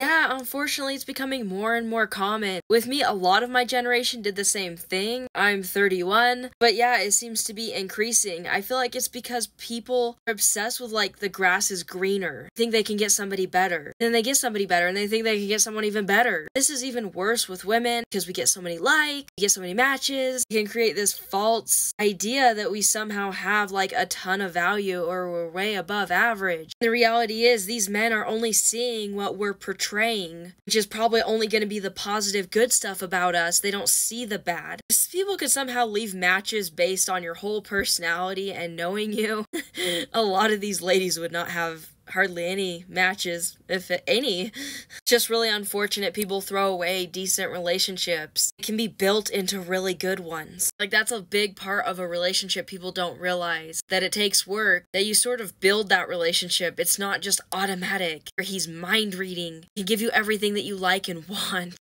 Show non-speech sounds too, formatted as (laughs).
Yeah, unfortunately, it's becoming more and more common. With me, a lot of my generation did the same thing. I'm 31, but yeah, it seems to be increasing. I feel like it's because people are obsessed with like the grass is greener, think they can get somebody better. Then they get somebody better and they think they can get someone even better. This is even worse with women because we get so many likes, we get so many matches. We can create this false idea that we somehow have like a ton of value or we're way above average. The reality is, these men are only seeing what we're portraying, which is probably only going to be the positive, good stuff about us. They don't see the bad. If people could somehow leave matches based on your whole personality and knowing you, (laughs) a lot of these ladies would not have hardly any matches, if any. Just really unfortunate people throw away decent relationships. It can be built into really good ones. Like, that's a big part of a relationship people don't realize that it takes work, that you sort of build that relationship. It's not just automatic, he's mind reading. He give you everything that you like and (laughs) want.